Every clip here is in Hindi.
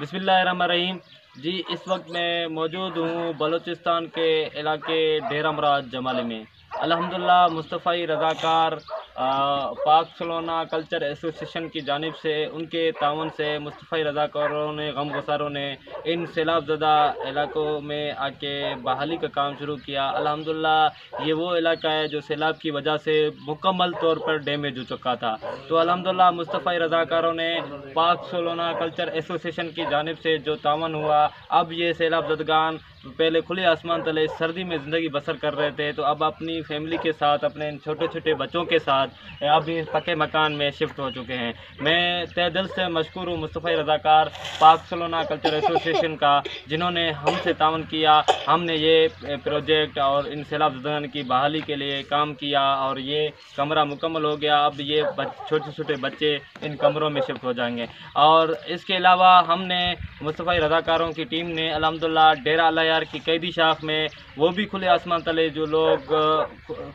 बिस्मिल्लाहिर्रहमानिर्रहीम। जी, इस वक्त मैं मौजूद हूँ बलूचिस्तान के इलाके डेरा मराज जमाले में। अल्हम्दुलिल्लाह मुस्तफ़ी रज़ाकार पाक सलोना कल्चर एसोसिएशन की जानब से, उनके तावन से मुस्तफ़ी रज़ाकारों ने गम गुसारों ने इन सैलाब ज़दा इलाकों में आके बहाली का काम शुरू किया। अल्हम्दुलिल्लाह, ये वो इलाका है जो सैलाब की वजह से मुकम्मल तौर पर डैमेज हो चुका था। तो अलहमदिल्ला मुस्तफ़ी रज़ाकारों ने पाक सलोना कल्चर एसोसिएशन की जानब से जो तावन हुआ, अब ये सैलाब जदगान पहले खुले आसमान तले सर्दी में ज़िंदगी बसर कर रहे थे तो अब अपनी फैमिली के साथ, अपने छोटे छोटे बच्चों के साथ, अब इस पके मकान में शिफ्ट हो चुके हैं। मैं तय दिल से मशहूर हूँ मुस्तफ़ी रज़ाकार, पाक सलोना कल्चर एसोसिएशन का, जिन्होंने हमसे तावन किया, हमने ये प्रोजेक्ट और इन सैलाब जदान की बहाली के लिए काम किया, और ये कमरा मुकम्मल हो गया। अब ये छोटे छोटे बच्चे इन कमरों में शिफ्ट हो जाएँगे। और इसके अलावा हमने मुस्तफ़ी रज़ाकारों की टीम ने अलहमदिल्ला, डेरा अलायार की कैदी शाख में, वो भी खुले आसमान तले जो लोग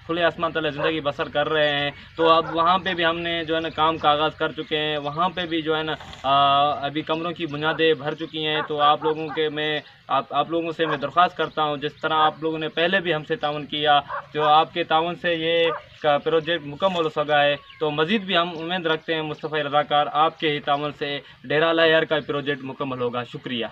खुले आसमान तले ज़िंदगी बसर कर रहे हैं। तो अब वहाँ पे भी हमने जो है ना काम का आगाज़ कर चुके हैं। वहाँ पे भी जो है ना अभी कमरों की बुनियादें भर चुकी हैं। तो आप लोगों के मैं, आप आप लोगों से मैं दरख्वास्त करता हूँ, जिस तरह आप लोगों ने पहले भी हमसे ताउन किया तो आपके ताउन से ये का प्रोजेक्ट मुकम्मल हो सका है। तो मज़ीद भी हम उम्मीद रखते हैं मुस्तफ़ी रज़ाकार आपके ही तामल से डेरा लहर का प्रोजेक्ट मुकम्मल होगा। शुक्रिया।